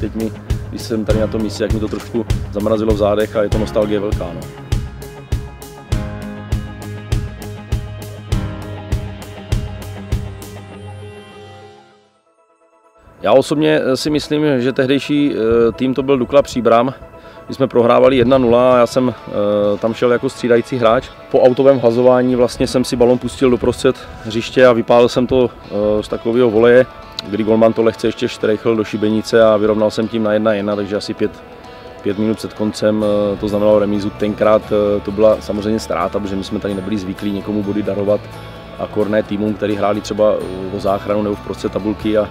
teď mi, když jsem tady na tom místě, jak mi to trošku zamrazilo v zádech a je to nostalgie velká. No. Já osobně si myslím, že tehdejší eh, tým to byl Dukla Příbram, my jsme prohrávali 1-0 a já jsem e, tam šel jako střídající hráč. Po autovém hazování vlastně jsem si balon pustil do prostřed hřiště a vypálil jsem to z takového voleje, kdy golman to lehce ještě štrejchl do šibenice a vyrovnal jsem tím na 1-1, takže asi pět, pět minut před koncem e, to znamenalo remízu. Tenkrát e, to byla samozřejmě ztráta, protože my jsme tady nebyli zvyklí někomu body darovat a korné týmům, který hráli třeba o záchranu nebo v prostřed tabulky a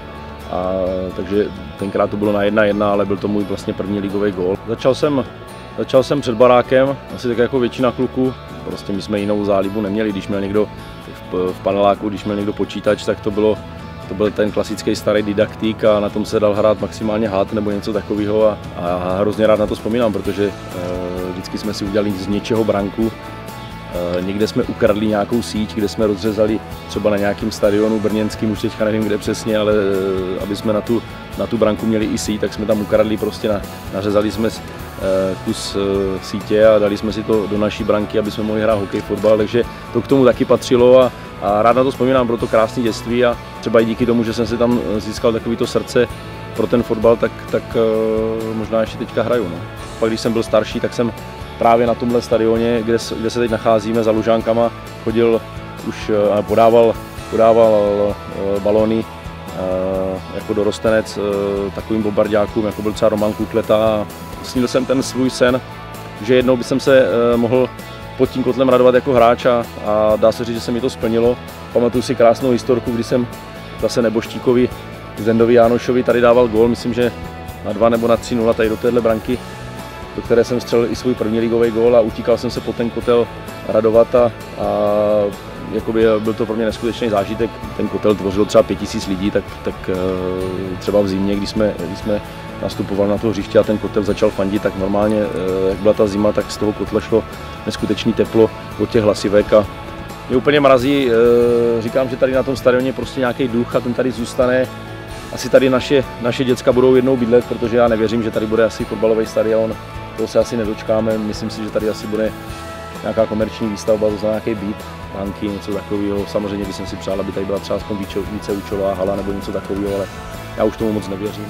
a, takže tenkrát to bylo na jedna jedna, ale byl to můj vlastně první ligový gól. Začal jsem, začal jsem před barákem, asi tak jako většina kluků. Prostě my jsme jinou zálibu neměli, když měl někdo v, v paneláku, když měl někdo počítač, tak to bylo to byl ten klasický starý didaktik a na tom se dal hrát maximálně had nebo něco takového a, a hrozně rád na to vzpomínám, protože e, vždycky jsme si udělali z něčeho branku. Eh, někde jsme ukradli nějakou síť, kde jsme rozřezali třeba na nějakém stadionu brněnským, už teďka nevím kde přesně, ale eh, aby jsme na tu, na tu branku měli i síť, tak jsme tam ukradli prostě, na, nařezali jsme kus sítě a dali jsme si to do naší branky, aby jsme mohli hrát hokej, fotbal, takže to k tomu taky patřilo a, a rád na to vzpomínám, pro to krásné dětství a třeba i díky tomu, že jsem si tam získal takovýto srdce pro ten fotbal, tak, tak možná ještě teďka hraju. No. Pak když jsem byl starší, tak jsem právě na tomhle stadioně, kde, kde se teď nacházíme za Lužánkama, chodil už a podával, podával eh, balony eh, jako dorostenec eh, takovým bombardákům, jako byl třeba Roman Kukleta. Snil jsem ten svůj sen, že jednou by jsem se mohl pod tím kotlem radovat jako hráč a, a dá se říct, že se mi to splnilo. Pamatuju si krásnou historku, kdy jsem zase Neboštíkovi, Zendovi Jánošovi tady dával gól, myslím, že na 2 nebo na 3 0 tady do téhle branky do které jsem střelil i svůj první ligový gól a utíkal jsem se po ten kotel radovat a, a jakoby byl to pro mě neskutečný zážitek. Ten kotel tvořil třeba 5000 lidí, tak, tak eh, třeba v zimě, když jsme, když jsme nastupovali na to hřiště a ten kotel začal fandit, tak normálně, eh, jak byla ta zima, tak z toho kotle šlo neskutečný teplo od těch hlasivek a mě úplně mrazí, eh, říkám, že tady na tom stadioně prostě nějaký duch a ten tady zůstane. Asi tady naše, naše děcka budou jednou bydlet, protože já nevěřím, že tady bude asi fotbalový stadion toho se asi nedočkáme. Myslím si, že tady asi bude nějaká komerční výstavba, to znamená nějaký byt, banky, něco takového. Samozřejmě bych si přál, aby tady byla třeba aspoň více účelová hala nebo něco takového, ale já už tomu moc nevěřím.